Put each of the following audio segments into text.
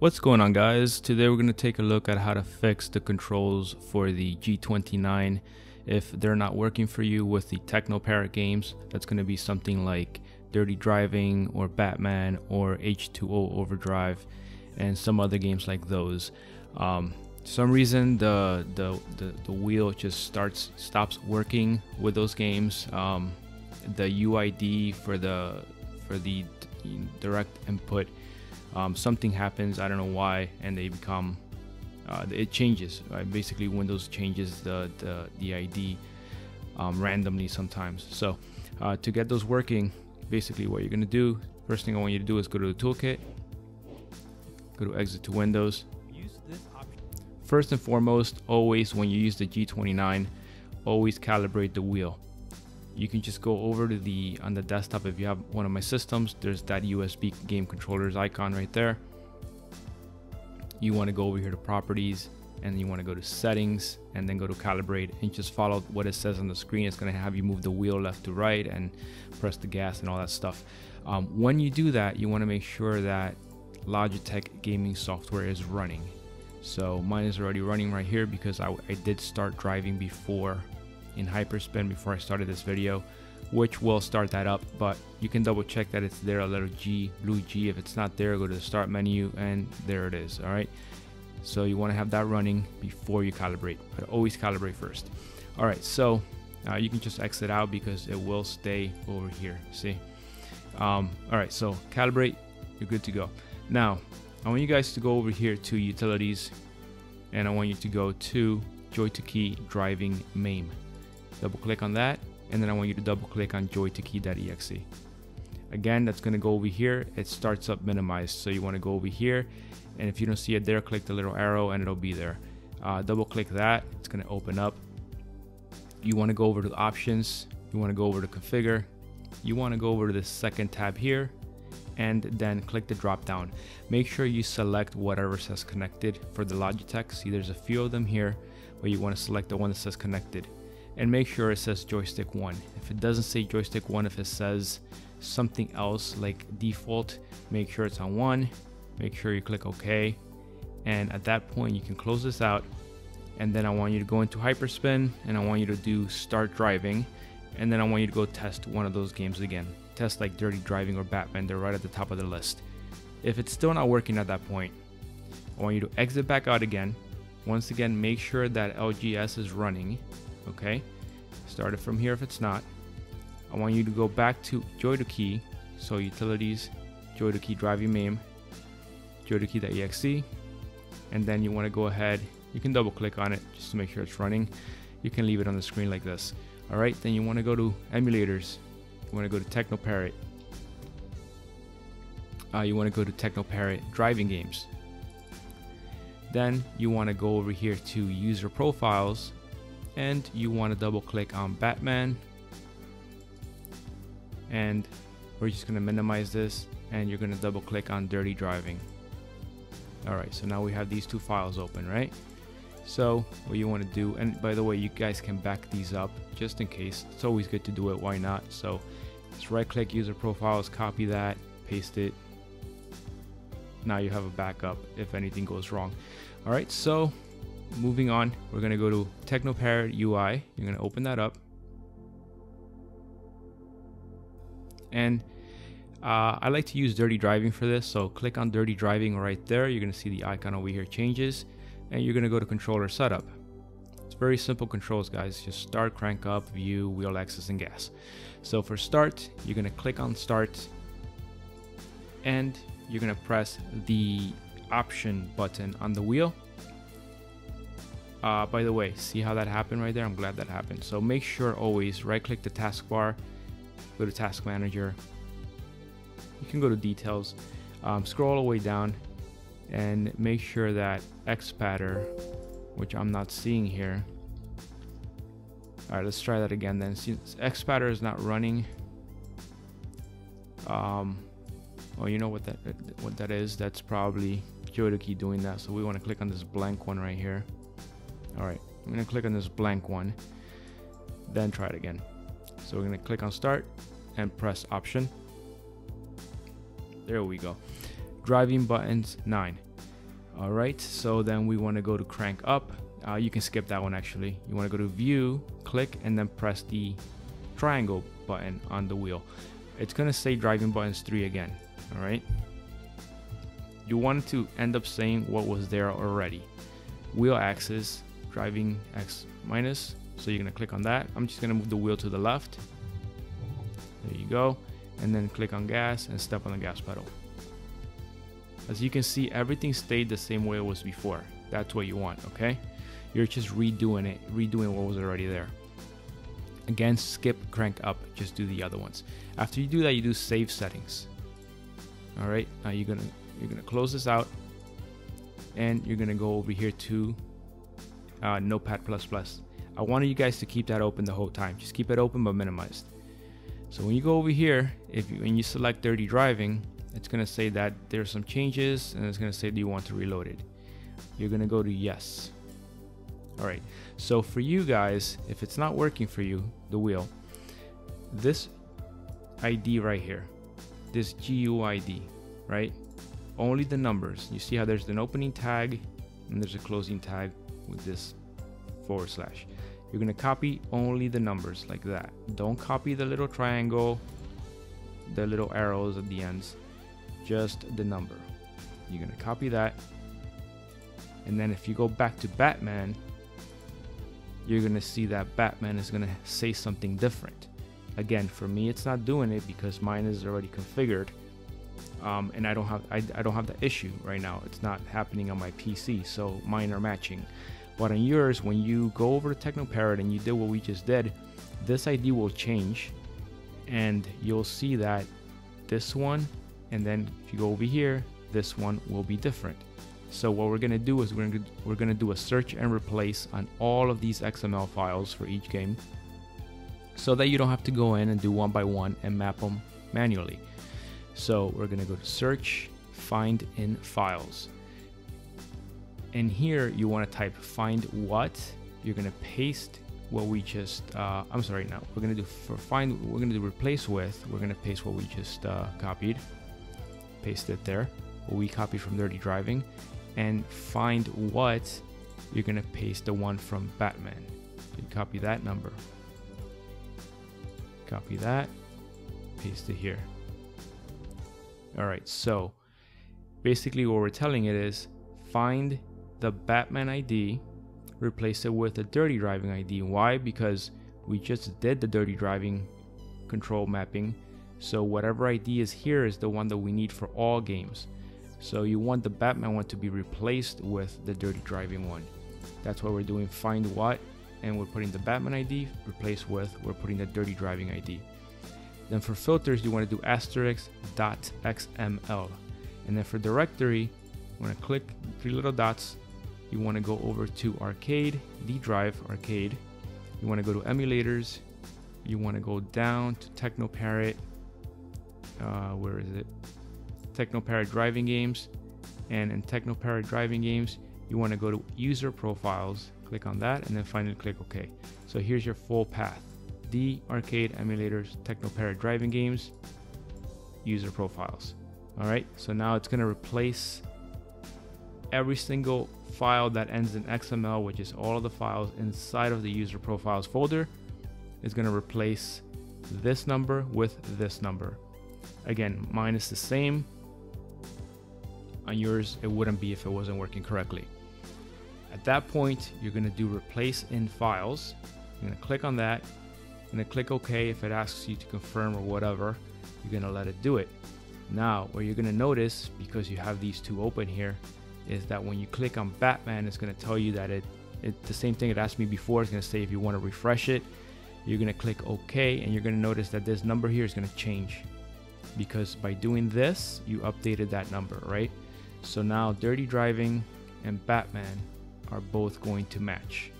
What's going on guys? Today we're going to take a look at how to fix the controls for the G29 if they're not working for you with the Teknoparrot games. That's going to be something like Dirty Driving or Batman or H2O Overdrive and some other games like those. Um, some reason the, the, the the wheel just starts stops working with those games. Um, the UID for the for the direct input um, something happens i don't know why and they become uh, it changes right? basically windows changes the the, the id um, randomly sometimes. So uh, to get those working basically what you're going to do first thing i want you to do is go to the toolkit go to exit to windows. First and foremost always when you use the g29 always calibrate the wheel you can just go over to the on the desktop if you have one of my systems. There's that USB game controllers icon right there. You want to go over here to properties and you want to go to settings and then go to calibrate and just follow what it says on the screen. It's going to have you move the wheel left to right and press the gas and all that stuff. Um, when you do that you want to make sure that Logitech gaming software is running. So mine is already running right here because I, I did start driving before in Hyperspin before I started this video, which will start that up, but you can double check that it's there, a little G, blue G. If it's not there, go to the start menu and there it is, all right? So you wanna have that running before you calibrate, but always calibrate first. All right, so uh, you can just exit out because it will stay over here, see? Um, all right, so calibrate, you're good to go. Now, I want you guys to go over here to utilities and I want you to go to Joy2Key driving MAME double click on that and then I want you to double click on joy2key.exe again that's going to go over here. It starts up minimized so you want to go over here and if you don't see it there click the little arrow and it'll be there. Uh, double click that it's going to open up. You want to go over to options you want to go over to configure you want to go over to the second tab here and then click the drop down. Make sure you select whatever says connected for the Logitech. See there's a few of them here but you want to select the one that says connected and make sure it says joystick 1. If it doesn't say joystick 1, if it says something else like default, make sure it's on 1. Make sure you click OK. And at that point, you can close this out. And then I want you to go into Hyperspin and I want you to do start driving. And then I want you to go test one of those games again. Test like Dirty Driving or Batman, they're right at the top of the list. If it's still not working at that point, I want you to exit back out again. Once again, make sure that LGS is running okay? Start it from here if it's not. I want you to go back to Joy2Key, so utilities, Joy2Key driving MAME, Joy2Key.exe, and then you want to go ahead, you can double click on it just to make sure it's running. You can leave it on the screen like this. All right, then you want to go to emulators. You want to go to Teknoparrot. Uh, you want to go to Teknoparrot driving games. Then you want to go over here to user profiles and you want to double click on Batman. And we're just going to minimize this and you're going to double click on dirty driving. Alright so now we have these two files open right? So what you want to do and by the way you guys can back these up just in case. It's always good to do it why not? So just right click user profiles copy that paste it. Now you have a backup if anything goes wrong. Alright so moving on, we're going to go to Teknoparrot UI. You're going to open that up. And uh, I like to use dirty driving for this. So click on dirty driving right there. You're going to see the icon over here changes and you're going to go to controller setup. It's very simple controls guys. Just start, crank up, view, wheel axis and gas. So for start, you're going to click on start and you're going to press the option button on the wheel uh, by the way, see how that happened right there? I'm glad that happened. So make sure always right click the taskbar, go to task manager. You can go to details, um, scroll all the way down and make sure that Xpadder, which I'm not seeing here. All right, let's try that again then. Since Xpadder is not running, um, well, you know what that what that is? That's probably Joy2Key doing that. So we want to click on this blank one right here. All right, I'm gonna click on this blank one, then try it again. So we're gonna click on start and press option. There we go. Driving buttons nine. All right, so then we want to go to crank up. Uh, you can skip that one actually. You want to go to view, click, and then press the triangle button on the wheel. It's gonna say driving buttons three again. All right. You want to end up saying what was there already. Wheel axis, driving X minus. So you're gonna click on that. I'm just gonna move the wheel to the left. There you go. And then click on gas and step on the gas pedal. As you can see, everything stayed the same way it was before. That's what you want, okay? You're just redoing it, redoing what was already there. Again, skip crank up, just do the other ones. After you do that, you do save settings. All right, now you're gonna you're gonna close this out, and you're gonna go over here to uh, Notepad++. I wanted you guys to keep that open the whole time. Just keep it open but minimized. So when you go over here, if you, when you select dirty driving, it's gonna say that there's some changes, and it's gonna say, do you want to reload it? You're gonna go to yes. All right. So for you guys, if it's not working for you, the wheel, this ID right here, this GUID, right? Only the numbers. You see how there's an opening tag and there's a closing tag with this forward slash. You're gonna copy only the numbers like that. Don't copy the little triangle, the little arrows at the ends, just the number. You're gonna copy that. And then if you go back to Batman, you're gonna see that Batman is gonna say something different. Again, for me, it's not doing it because mine is already configured, um, and I don't have I, I don't have the issue right now. It's not happening on my PC, so mine are matching. But on yours, when you go over to Teknoparrot and you did what we just did, this ID will change, and you'll see that this one, and then if you go over here, this one will be different. So what we're gonna do is we're gonna, we're gonna do a search and replace on all of these XML files for each game so that you don't have to go in and do one by one and map them manually. So we're gonna go to search, find in files. And here you wanna type find what, you're gonna paste what we just, uh, I'm sorry now, we're gonna do for find, we're gonna do replace with, we're gonna paste what we just uh, copied, paste it there, what we copied from Dirty Driving, and find what, you're gonna paste the one from Batman. You copy that number. Copy that, paste it here. All right, so basically what we're telling it is find the Batman ID, replace it with a dirty driving ID. Why? Because we just did the dirty driving control mapping. So whatever ID is here is the one that we need for all games. So you want the Batman one to be replaced with the dirty driving one. That's why we're doing find what and we're putting the Batman ID replaced with we're putting the dirty driving ID. Then for filters you want to do asterisk dot xml. And then for directory, you want to click three little dots. You want to go over to arcade, D drive arcade. You want to go to emulators. You want to go down to Teknoparrot. Uh, where is it? Teknoparrot driving games. And in Teknoparrot driving games, you want to go to user profiles, click on that, and then finally click OK. So here's your full path. D arcade emulators, Teknoparrot driving games, user profiles. All right, so now it's going to replace every single file that ends in XML, which is all of the files inside of the user profiles folder, is going to replace this number with this number. Again, mine is the same, on yours it wouldn't be if it wasn't working correctly. At that point, you're gonna do replace in files. You're gonna click on that. You're gonna click OK if it asks you to confirm or whatever. You're gonna let it do it. Now, what you're gonna notice, because you have these two open here, is that when you click on Batman, it's gonna tell you that it, it the same thing it asked me before. It's gonna say if you wanna refresh it, you're gonna click OK, and you're gonna notice that this number here is gonna change. Because by doing this, you updated that number, right? So now Dirty Driving and Batman are both going to match.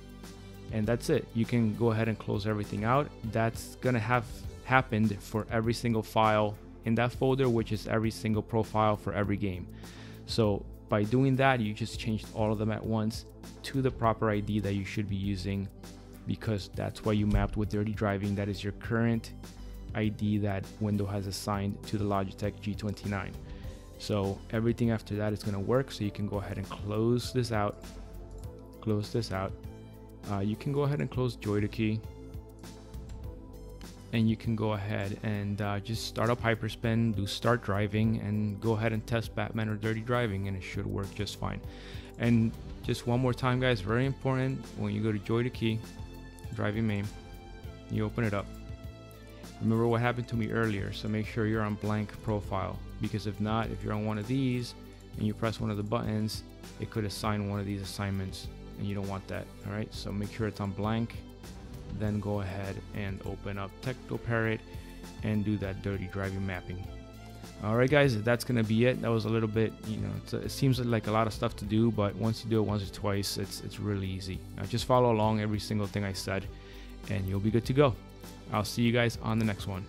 And that's it. You can go ahead and close everything out. That's gonna have happened for every single file in that folder, which is every single profile for every game. So by doing that, you just changed all of them at once to the proper ID that you should be using because that's why you mapped with Dirty Driving. That is your current ID that Windows has assigned to the Logitech G29. So everything after that is going to work. So you can go ahead and close this out. Close this out. Uh, you can go ahead and close JoyToKey. And you can go ahead and uh, just start up Hyperspin, do start driving, and go ahead and test Batman or Dirty Driving, and it should work just fine. And just one more time, guys, very important when you go to Joy to Key, driving MAME, you open it up. Remember what happened to me earlier, so make sure you're on blank profile because if not, if you're on one of these and you press one of the buttons, it could assign one of these assignments and you don't want that. All right, so make sure it's on blank. Then go ahead and open up Teknoparrot and do that dirty driving mapping. All right, guys, that's gonna be it. That was a little bit, you know, it seems like a lot of stuff to do, but once you do it once or twice, it's it's really easy. Now just follow along every single thing I said, and you'll be good to go. I'll see you guys on the next one.